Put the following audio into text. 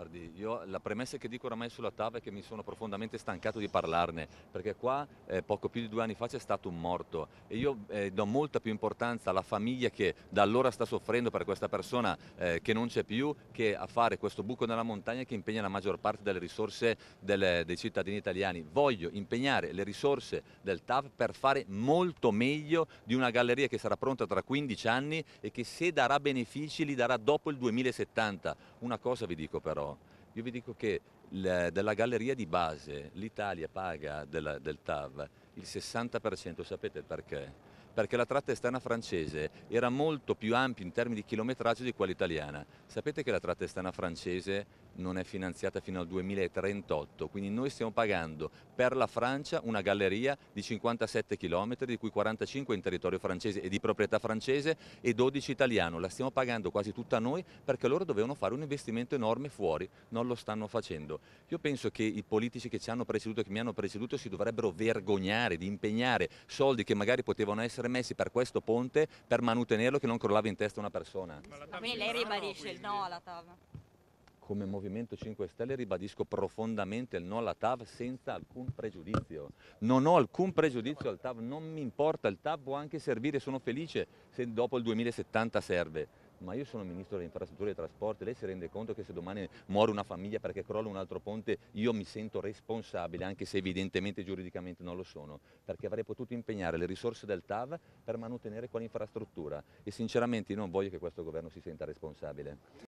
Guardi, io la premessa che dico oramai sulla TAV è che mi sono profondamente stancato di parlarne, perché qua eh, poco più di due anni fa c'è stato un morto e io eh, do molta più importanza alla famiglia che da allora sta soffrendo per questa persona eh, che non c'è più, che a fare questo buco nella montagna che impegna la maggior parte delle risorse delle, dei cittadini italiani. Voglio impegnare le risorse del TAV per fare molto meglio di una galleria che sarà pronta tra 15 anni e che se darà benefici li darà dopo il 2070. Una cosa vi dico però, io vi dico che della galleria di base l'Italia paga del, del TAV il 60%, sapete perché? Perché la tratta esterna francese era molto più ampia in termini di chilometraggio di quella italiana. Sapete che la tratta esterna francese non è finanziata fino al 2038, quindi noi stiamo pagando per la Francia una galleria di 57 km, di cui 45 in territorio francese e di proprietà francese e 12 italiano. La stiamo pagando quasi tutta noi perché loro dovevano fare un investimento enorme fuori, non lo stanno facendo. Io penso che i politici che ci hanno preceduto e che mi hanno preceduto si dovrebbero vergognare di impegnare soldi che magari potevano essere messi per questo ponte per manutenerlo che non crollava in testa una persona. Ma quindi lei ribadisce il no alla TAV? come Movimento 5 Stelle ribadisco profondamente il no alla TAV senza alcun pregiudizio. Non ho alcun pregiudizio al TAV, non mi importa, il TAV può anche servire, sono felice se dopo il 2070 serve. Ma io sono Ministro delle Infrastrutture e Trasporti, lei si rende conto che se domani muore una famiglia perché crolla un altro ponte io mi sento responsabile, anche se evidentemente giuridicamente non lo sono, perché avrei potuto impegnare le risorse del TAV per mantenere quell'infrastruttura e sinceramente io non voglio che questo governo si senta responsabile.